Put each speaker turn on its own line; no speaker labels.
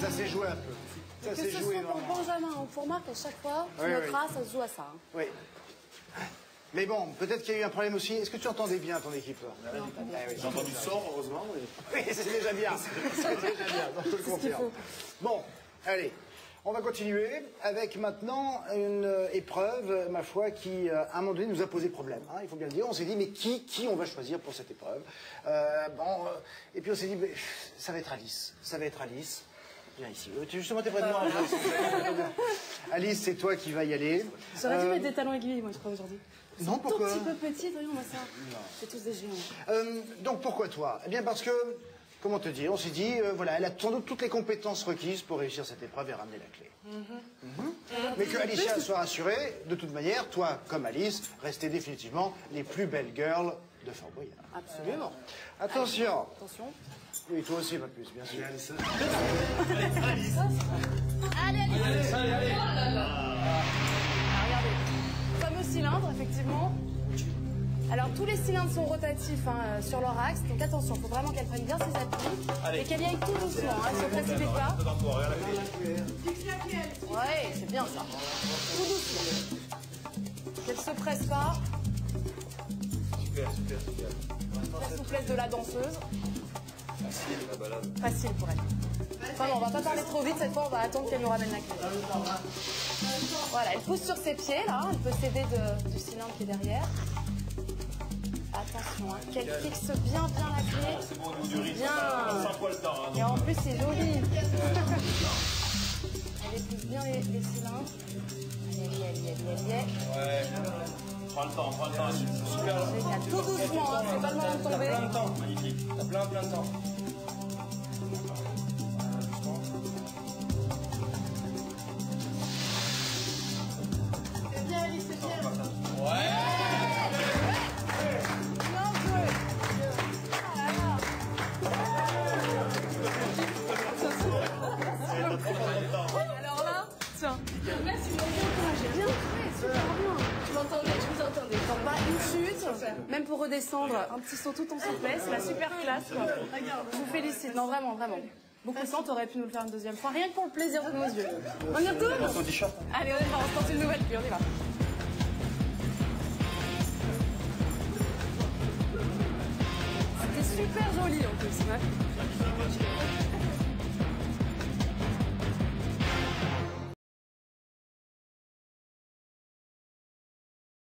ça
Que
s'est
ce
joué
soit pour Benjamin ou pour Marc, à chaque fois, tu
Oui,
noteras, ça se joue à ça. hein.
Oui. Mais bon, peut-être qu'il y a eu un problème aussi. Est-ce que tu entendais bien ton équipe? Ah oui,
J'ai entendu sort, heureusement. mais-
Oui, c'est déjà bien. C'est déjà bien, on te le confirme. Bon, allez. On va continuer avec maintenant une épreuve, ma foi, qui euh, à un moment donné nous a posé problème. hein, il faut bien le dire. On s'est dit mais qui, qui on va choisir pour cette épreuve? Euh, Bon, euh, et puis on s'est dit mais, ça va être Alice. Ça va être Alice. Viens ici. Euh, Justement, t'es près de moi. Alice. C'est toi qui vas y aller.
J'aurais dû
Euh,
mettre des talons aiguilles, moi, je crois, aujourd'hui.
Non,
Tout
pourquoi
petit peu petit, voyons, on va ça. C'est tous des géants.
Euh, donc pourquoi toi? Eh bien parce que, comment te dire, on s'est dit, euh, voilà, elle a sans doute toutes les compétences requises pour réussir cette épreuve et ramener la clé. Mhm. Mais que Alicia soit rassurée, de toute manière, toi comme Alice, restez définitivement les plus belles girls de Fort Boyard.
Absolument.
Attention
Attention.
Oui, toi aussi, pas plus, bien sûr.
Allez, allez, Ah, regardez. Fameux cylindre, effectivement. Alors, tous les cylindres sont rotatifs hein, sur leur axe, donc attention, il faut vraiment qu'elle prenne bien ses appuis et qu'elle y aille tout doucement, elle se précipite pas.
La clé.
Ouais, c'est bien ça. Tout doucement. Qu'elle se presse pas,
Super, super, super.
la souplesse de la danseuse.
Facile, la balade.
Facile pour elle. Enfin non, on va pas parler trop vite cette fois, on va attendre qu'elle nous ramène la clé. Voilà, elle pousse sur ses pieds là, elle peut s'aider de- du cylindre qui est derrière. Attention, hein, qu'elle fixe bien bien la clé.
C'est bon, au niveau du rythme.
Bien.
Hein.
Et en plus c'est joli. Elle épouse bien les, les cylindres.
Prends le temps, prends le temps. C'est super.
Génial. Tout doucement, hein, c'est pas le moment de tomber.
Plein de temps. Magnifique. T'as plein, plein de temps.
Bien joué. Ah là là. Alors là, tiens. Merci, j'ai bien fait, super bien. Je m'entendais, je vous entendais. Donc pas une chute, même pour redescendre, un petit saut tout en souplesse, la super classe. quoi. Je vous félicite, non vraiment, vraiment. Beaucoup de temps, t'aurais pu nous le faire une deuxième fois, rien que pour le plaisir de nos yeux. On y retourne Allez, on y va, on se tente une nouvelle pluie, on y va. C'était super joli en plus. ouais.